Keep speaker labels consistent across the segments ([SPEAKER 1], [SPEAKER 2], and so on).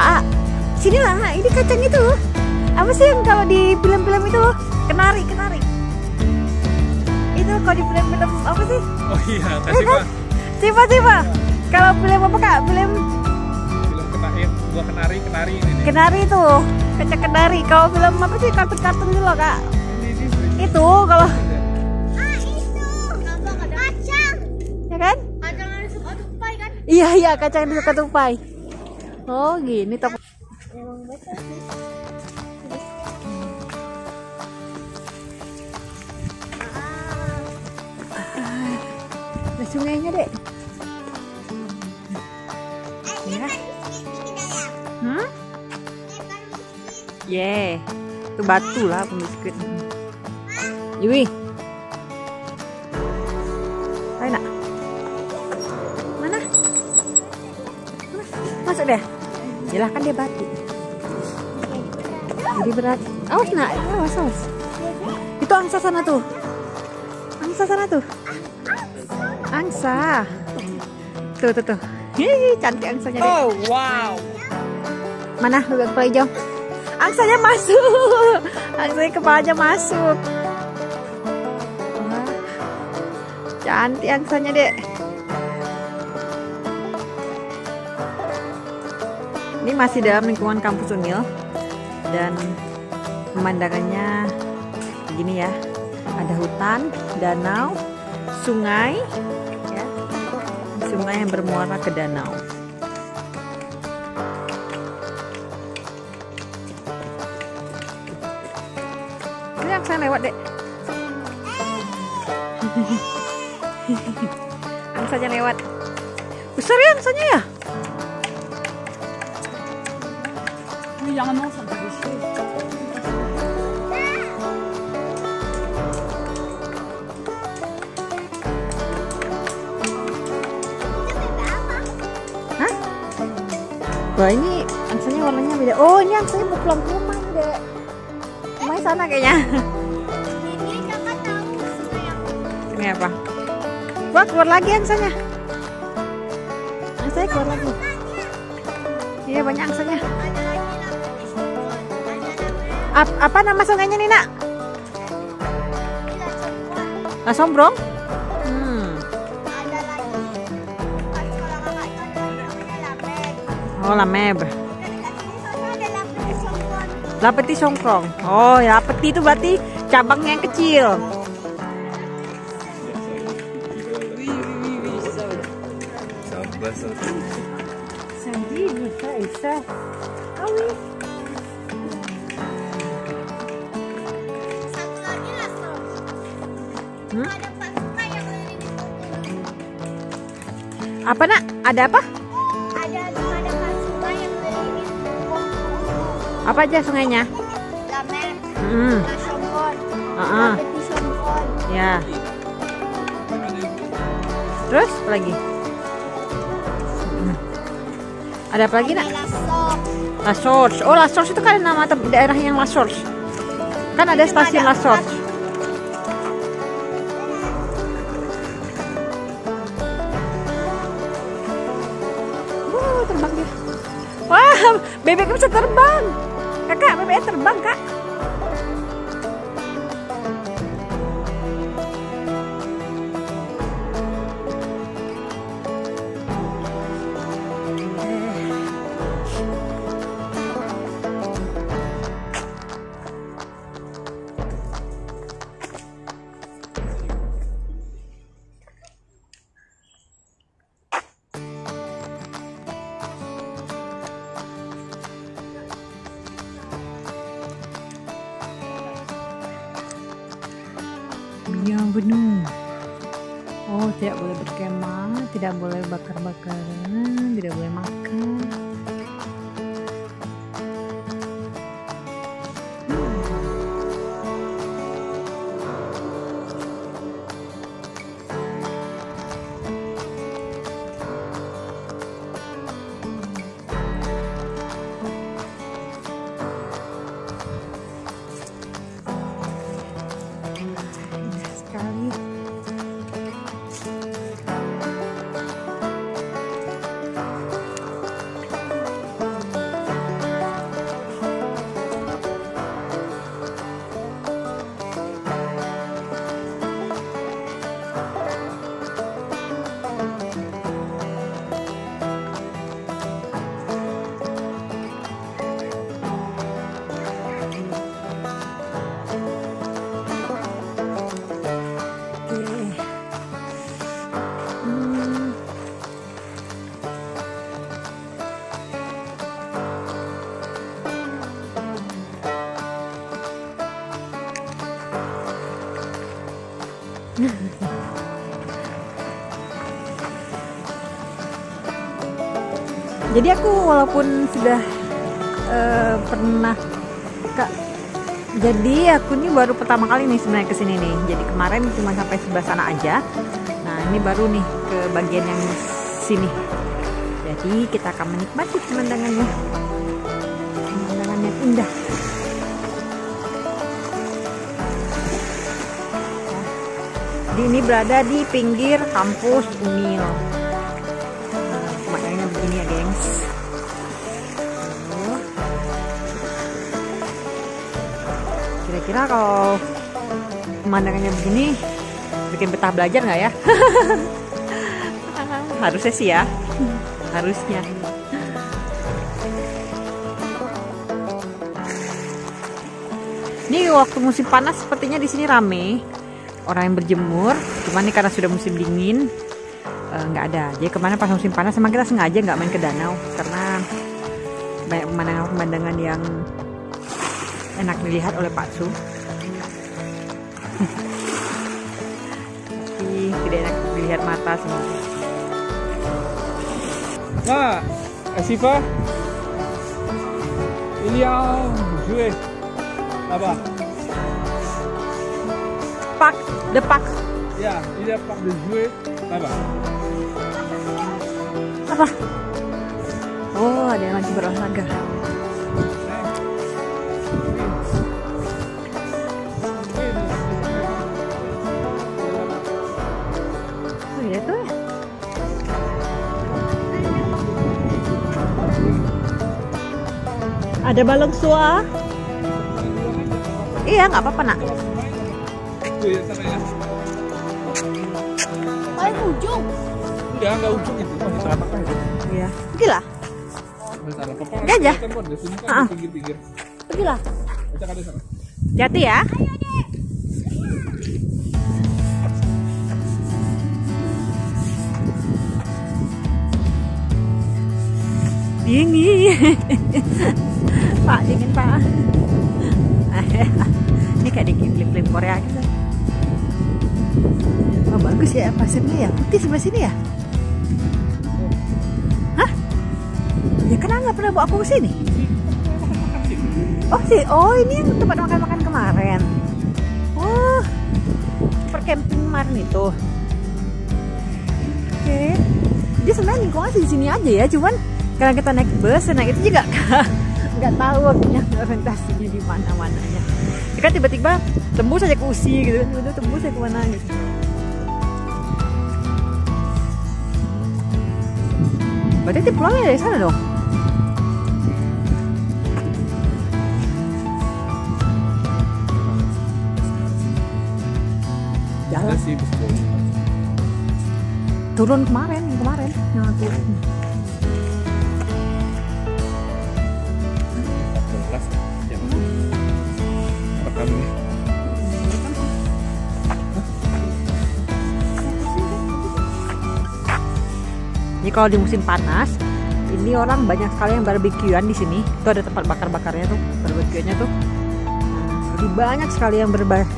[SPEAKER 1] Ah,
[SPEAKER 2] sini lah. Ini kacang itu. Apa sih yang kalau di film-film itu? Kenari, kenari. Itu kalau di film-film apa sih?
[SPEAKER 3] Oh iya,
[SPEAKER 2] Iya
[SPEAKER 3] kasih
[SPEAKER 2] kan?
[SPEAKER 3] pak.
[SPEAKER 2] Siapa siapa? Kalau film apa kak? Film
[SPEAKER 3] Film kenari, gua kenari, kenari ini nih.
[SPEAKER 2] kenari itu, kacang kenari. Kalau film apa sih? Kartun-kartun dulu loh kak.
[SPEAKER 3] Ini ini sering
[SPEAKER 2] Itu kalau
[SPEAKER 1] Ah, itu. Kacang.
[SPEAKER 2] ya kan?
[SPEAKER 1] Kacang yang suka tupai kan?
[SPEAKER 2] Iya iya kacang yang suka tupai. Oh gini top.
[SPEAKER 1] Emang betul sih.
[SPEAKER 2] Ada sungainya dek. Ya. Hmm? Yeah. Itu batu lah pembiskuit. Yui. Ayo nak. Mana? Mana? Masuk deh. Jelah kan dia batu. Jadi berat. Awas nak, awas awas. Itu angsa sana tuh. Angsa sana tuh. Angsa. Tuh tuh tuh. Hihi, cantik angsanya deh.
[SPEAKER 3] Oh wow.
[SPEAKER 2] Mana kepala hijau? Angsanya masuk. Angsanya kepalanya masuk. Wah, Cantik angsanya dek. Ini masih dalam lingkungan kampus Unil dan pemandangannya begini ya. Ada hutan, danau, sungai, ya. Sungai yang bermuara ke danau. Ini yang saya lewat dek. Angsanya lewat. Besar ya angsanya ya?
[SPEAKER 4] Ini jangan mau sampai di sini.
[SPEAKER 2] Hah? Wah ini angsanya warnanya beda. Oh ini angsanya mau pulang ke rumah dek. Rumahnya sana kayaknya.
[SPEAKER 1] Ini kakak tahu
[SPEAKER 2] Ini apa? Wah keluar lagi angsanya. Angsanya keluar lagi. Iya banyak angsanya. Ap- apa nama sungainya nih nak? Lah Sombrong? Hmm.
[SPEAKER 1] Ada lagi.
[SPEAKER 2] Oh Lameb.
[SPEAKER 1] Nah.
[SPEAKER 2] Lapeti Songkrong. Oh ya Lapeti itu berarti cabangnya yang kecil. Bisa Hmm? Apa nak? Ada apa?
[SPEAKER 1] Ada ada Suka yang keliling di
[SPEAKER 2] Apa aja sungainya?
[SPEAKER 1] Lamet,
[SPEAKER 2] Hmm.
[SPEAKER 1] La Songkon. Lapet di Songkon.
[SPEAKER 2] ya. Terus apa lagi? Hmm. Ada apa lagi nak?
[SPEAKER 1] Ada Lasok.
[SPEAKER 2] La Source. Oh La Source itu kan nama daerah yang La Source. Kan ada stasiun La bebeknya bisa terbang. Kakak, bebeknya terbang, Kak. Bienvenue. Oh, tidak boleh berkemah, tidak boleh bakar-bakaran, tidak boleh makan. Jadi aku walaupun sudah eh, pernah Kak, jadi aku ini baru pertama kali nih sebenarnya ke sini nih. Jadi kemarin cuma sampai sebelah sana aja. Nah ini baru nih ke bagian yang sini. Jadi kita akan menikmati pemandangannya. Pemandangan yang indah. Ini berada di pinggir kampus Unil. Kira-kira kalau pemandangannya begini bikin betah belajar nggak ya? Harusnya sih ya. Harusnya. Ini waktu musim panas sepertinya di sini rame orang yang berjemur. Cuman ini karena sudah musim dingin eh, nggak ada. Jadi ke mana pas musim panas emang kita sengaja nggak main ke danau karena banyak pemandangan-pemandangan yang enak dilihat oleh Pak Su. Tapi tidak enak dilihat mata semua.
[SPEAKER 3] Nah, Asifa, il y a un jouet là-bas.
[SPEAKER 2] Pak,
[SPEAKER 3] Ya, il y a pas de jouet là-bas.
[SPEAKER 2] apa? Oh, ada yang lagi berolahraga. Ada balong sua. Iya, nggak apa-apa nak.
[SPEAKER 3] Ya ya.
[SPEAKER 1] Paling ujung.
[SPEAKER 3] Enggak, enggak ujung itu.
[SPEAKER 2] Iya. Pergilah, aja.
[SPEAKER 3] Kan kok di
[SPEAKER 2] Dingin. pak, dingin pak. Ini kayak di film-film Korea gitu. Oh bagus ya pasirnya ya. Putih sebelah sini ya. Hah? Ya kan nggak pernah bawa aku ke sini. Oh sih, oh ini yang tempat makan-makan kemarin. Oh, percamping kemarin itu. Oke. Dia sebenarnya lingkungan di sini aja ya, cuman karena kita naik bus, naik itu juga nggak tahu waktunya orientasinya di mana mananya. Ya kan tiba-tiba tembus aja ke Usi gitu udah tembus aja ke mana gitu. Berarti nanti pulangnya dari sana dong. Jalan
[SPEAKER 3] bawah.
[SPEAKER 2] turun kemarin, kemarin yang aku
[SPEAKER 3] Ini.
[SPEAKER 2] Kalau di musim panas, ini orang banyak sekali yang barbekyuan di sini. Itu ada tempat bakar-bakarnya tuh, barbekyunya tuh. Jadi banyak sekali yang berba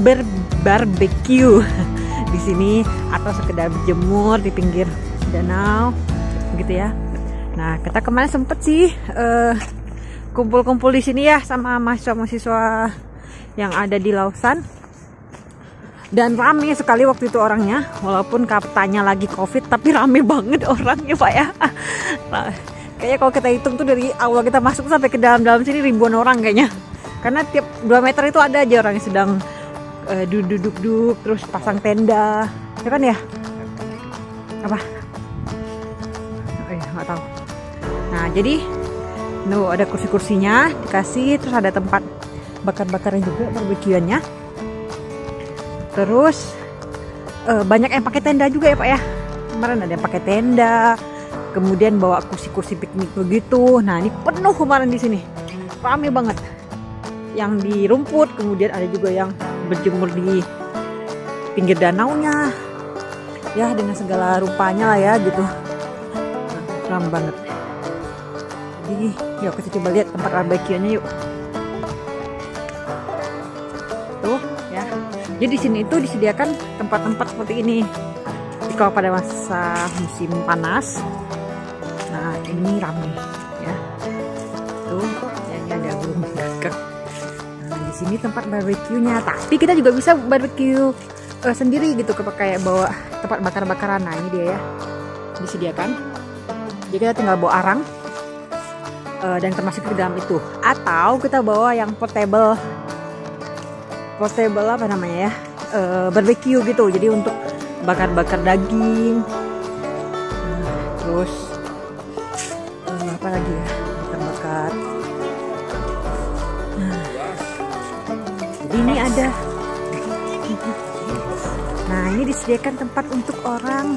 [SPEAKER 2] berbarbeque di sini atau sekedar berjemur di pinggir danau, gitu ya. Nah, kita kemarin sempet sih eh, kumpul-kumpul di sini ya sama mahasiswa-mahasiswa yang ada di Lausan. Dan rame sekali waktu itu orangnya walaupun katanya lagi covid tapi rame banget orangnya pak ya. Nah, kayaknya kalau kita hitung tuh dari awal kita masuk sampai ke dalam-dalam sini ribuan orang kayaknya. Karena tiap 2 meter itu ada aja orang yang sedang eh, duduk-duduk terus pasang tenda. Ya kan ya? Apa? Oh iya nggak tahu. Nah jadi Nuh ada kursi-kursinya dikasih terus ada tempat bakar-bakarnya juga barbekyuannya Terus eh, banyak yang pakai tenda juga ya Pak ya. Kemarin ada yang pakai tenda, kemudian bawa kursi-kursi piknik begitu. Nah ini penuh kemarin di sini, rame banget. Yang di rumput, kemudian ada juga yang berjemur di pinggir danaunya. Ya dengan segala rupanya lah ya gitu. Nah, rame banget. Jadi yuk kita coba lihat tempat barbeque-nya yuk. Jadi di sini itu disediakan tempat-tempat seperti ini. Jadi kalau pada masa musim panas, nah ini ramai ya. Tuh, ini ada burung gagak. Nah, di sini tempat barbeque-nya. Tapi kita juga bisa barbeque eh, sendiri gitu, kayak bawa tempat bakar-bakaran. Nah, ini dia ya. Disediakan. Jadi kita tinggal bawa arang eh, dan termasuk di dalam itu. Atau kita bawa yang portable portable apa namanya ya? Uh, barbecue gitu. Jadi untuk bakar-bakar daging. Terus eh, apa lagi ya? Bakar-bakar. Nah, ini ada. Nah ini disediakan tempat untuk orang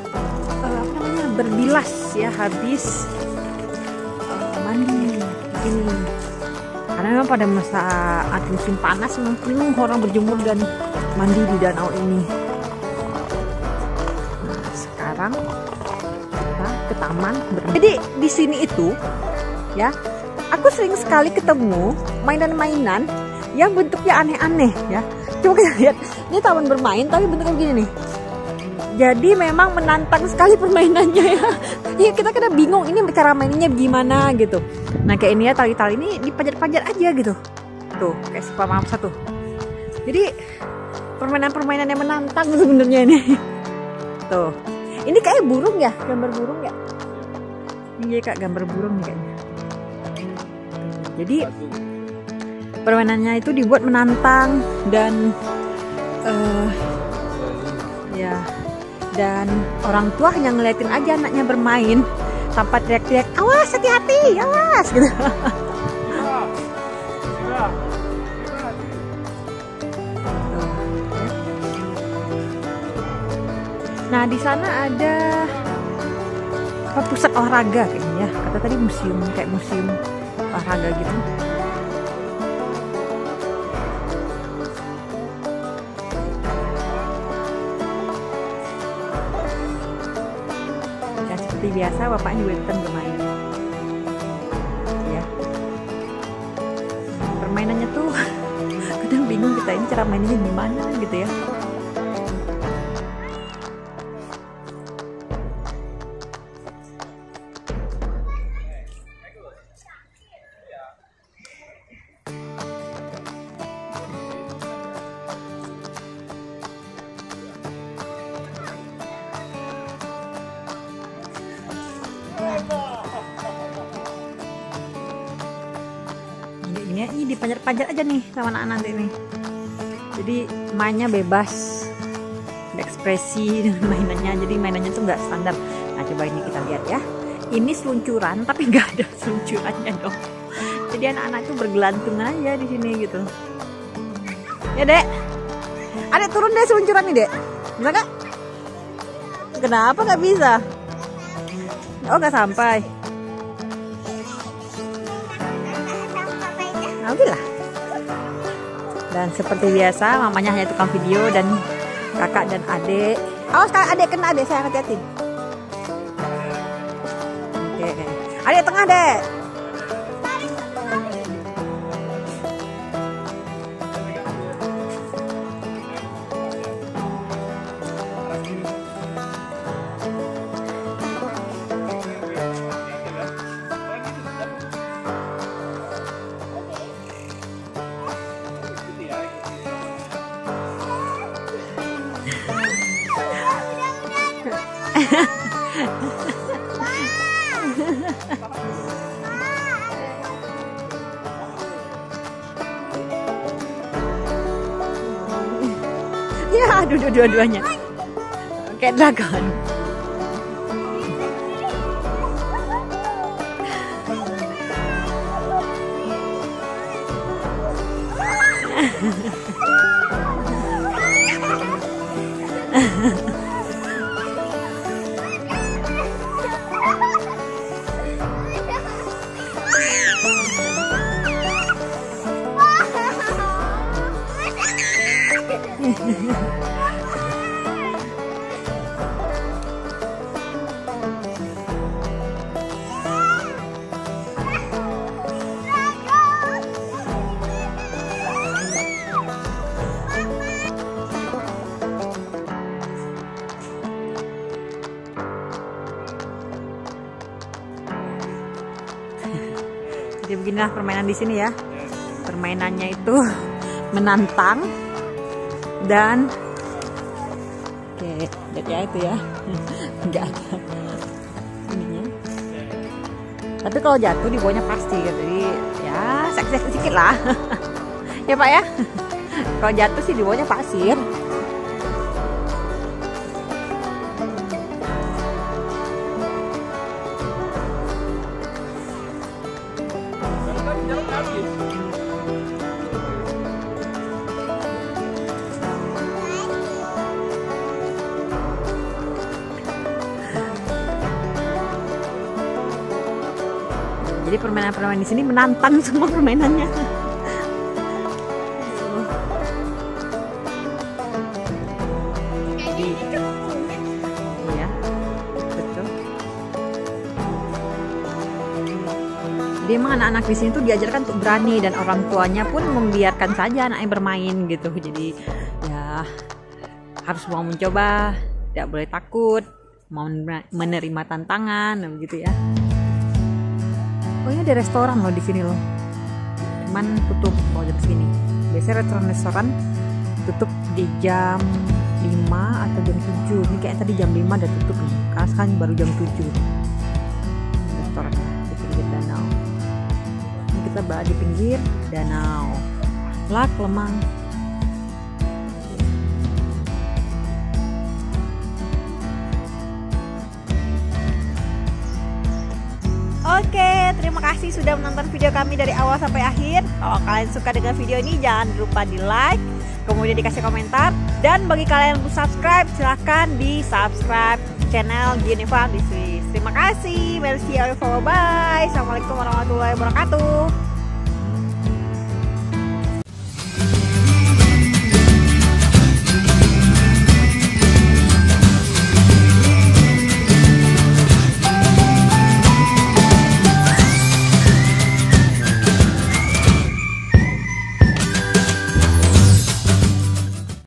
[SPEAKER 2] eh, apa namanya berbilas ya habis eh, mandi. Ini karena memang pada masa musim panas memang penuh orang berjemur dan mandi di danau ini. Nah, sekarang kita ke taman. ber- Jadi di sini itu ya, aku sering sekali ketemu mainan-mainan yang bentuknya aneh-aneh ya. Coba kita lihat, ini taman bermain tapi bentuknya begini nih. Jadi memang menantang sekali permainannya ya. Iya kita kena bingung ini cara mainnya gimana gitu. Nah kayak ini ya tali-tali ini dipajar-pajar aja gitu. Tuh kayak si pamam satu. Jadi permainan-permainan yang menantang sebenarnya ini. Tuh. Ini kayak burung ya, gambar burung ya. Iya kak gambar burung nih kayaknya. Jadi permainannya itu dibuat menantang dan eh ya dan orang tua hanya ngeliatin aja anaknya bermain tanpa teriak-teriak awas hati-hati awas gitu. Nah di sana ada apa, pusat olahraga kayaknya ya. Kata tadi museum kayak museum olahraga gitu seperti biasa bapaknya juga ikutan bermain. Ya. Permainannya tuh kadang bingung kita ini cara mainnya gimana gitu ya dipanjat-panjat aja nih sama anak nanti nih jadi mainnya bebas berekspresi dengan mainannya. Jadi mainannya tuh nggak standar. Nah coba ini kita lihat ya. Ini seluncuran tapi nggak ada seluncurannya dong. Jadi anak-anak itu bergelantung aja di sini gitu. Ya dek. Adek turun deh seluncuran nih dek. Bisa nggak? Kenapa nggak bisa? Oh nggak sampai Nah, lah. Dan seperti biasa, mamanya hanya tukang video dan kakak dan adik. Awas kakak adik kena adik saya hati-hati. Oke. Adik tengah dek. aduh dua-duanya kayak dragon Ha ha ha. Beginilah permainan di sini ya. Permainannya itu menantang dan oke lihat ya itu ya. Nggak ada tapi kalau jatuh di bawahnya pasti jadi ya seksi sedikit lah. Ya pak ya. Kalau jatuh sih di bawahnya pasir jadi permainan-permainan di sini menantang semua permainannya. Iya. Jadi emang anak-anak di sini tuh diajarkan untuk berani dan orang tuanya pun membiarkan saja anaknya bermain gitu. Jadi ya harus mau mencoba, tidak boleh takut, mau menerima tantangan begitu ya. Ini ada restoran loh di sini loh. Cuman tutup kalau jam segini. Biasanya restoran-restoran tutup di jam 5 atau jam 7 ini kayak tadi jam 5 udah tutup nih. Karena sekarang baru jam 7 Ini restoran di pinggir danau. Ini kita berada di pinggir danau. Lak Lemang Oke, terima kasih sudah menonton video kami dari awal sampai akhir. Kalau kalian suka dengan video ini, jangan lupa di like, kemudian dikasih komentar. Dan bagi kalian yang belum subscribe, silahkan di subscribe channel Geneva di Swiss. Terima kasih, merci, bye. Assalamualaikum warahmatullahi wabarakatuh.